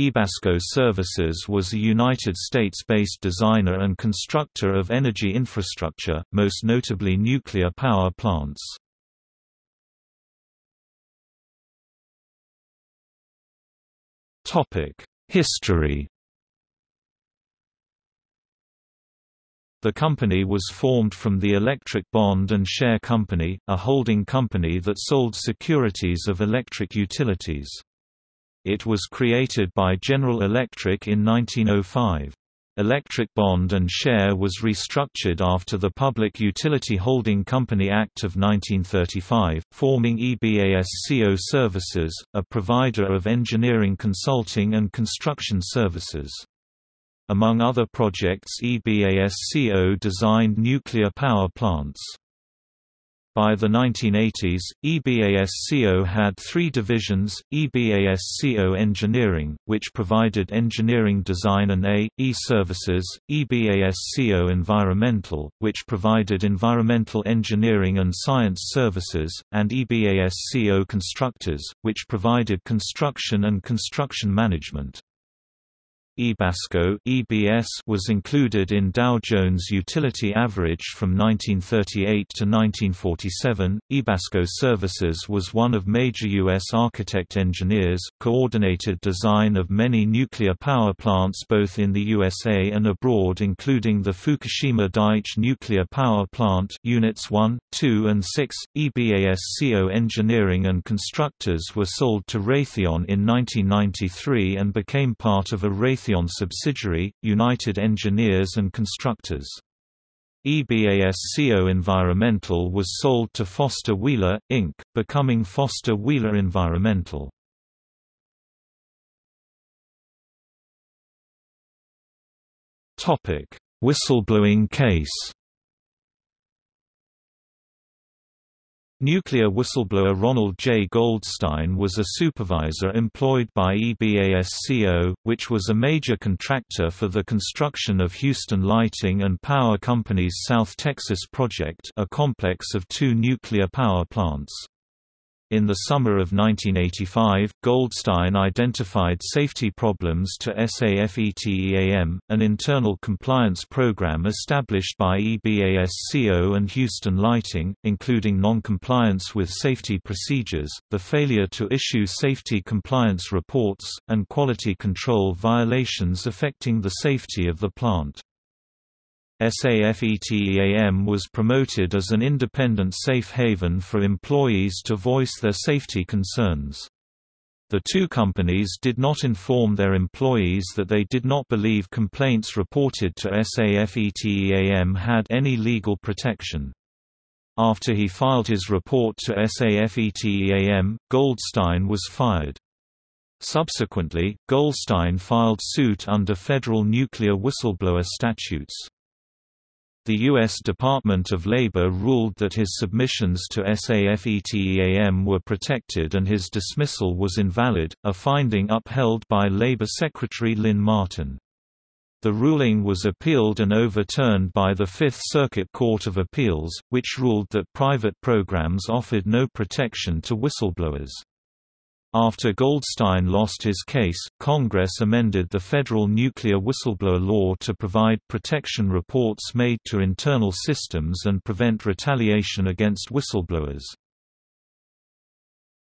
Ebasco Services was a United States-based designer and constructor of energy infrastructure, most notably nuclear power plants. History The company was formed from the Electric Bond and Share Company, a holding company that sold securities of electric utilities. It was created by General Electric in 1905. Electric Bond and Share was restructured after the Public Utility Holding Company Act of 1935, forming EBASCO Services, a provider of engineering consulting and construction services. Among other projects EBASCO designed nuclear power plants. By the 1980s, EBASCO had three divisions, EBASCO Engineering, which provided engineering design and A.E. services, EBASCO Environmental, which provided environmental engineering and science services, and EBASCO Constructors, which provided construction and construction management. Ebasco (EBS) was included in Dow Jones Utility Average from 1938 to 1947. Ebasco Services was one of major U.S. architect engineers, coordinated design of many nuclear power plants both in the USA and abroad including the Fukushima Daiichi Nuclear Power Plant Units 1, 2 and 6. EBASCO Engineering and Constructors were sold to Raytheon in 1993 and became part of a Raytheon Raytheon subsidiary, United Engineers and Constructors. EBASCO Environmental was sold to Foster Wheeler, Inc., becoming Foster Wheeler Environmental. Whistleblowing case Nuclear whistleblower Ronald J. Goldstein was a supervisor employed by EBASCO, which was a major contractor for the construction of Houston Lighting and Power Company's South Texas project a complex of two nuclear power plants. In the summer of 1985, Goldstein identified safety problems to SAFETEAM, an internal compliance program established by EBASCO and Houston Lighting, including non-compliance with safety procedures, the failure to issue safety compliance reports, and quality control violations affecting the safety of the plant. SAFETEAM was promoted as an independent safe haven for employees to voice their safety concerns. The two companies did not inform their employees that they did not believe complaints reported to SAFETEAM had any legal protection. After he filed his report to SAFETEAM, Goldstein was fired. Subsequently, Goldstein filed suit under federal nuclear whistleblower statutes. The U.S. Department of Labor ruled that his submissions to SAFETEAM were protected and his dismissal was invalid, a finding upheld by Labor Secretary Lynn Martin. The ruling was appealed and overturned by the Fifth Circuit Court of Appeals, which ruled that private programs offered no protection to whistleblowers. After Goldstein lost his case, Congress amended the federal nuclear whistleblower law to provide protection reports made to internal systems and prevent retaliation against whistleblowers.